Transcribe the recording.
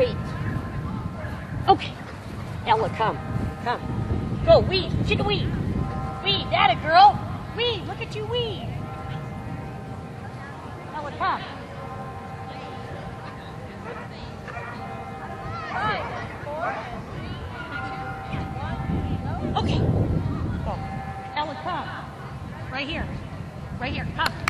wait. Okay. Ella, come. Come. Go, wee. Chicka wee. Wee, that a girl. Wee, look at you wee. Ella, come. Okay. Ella, come. Right here. Right here. Come.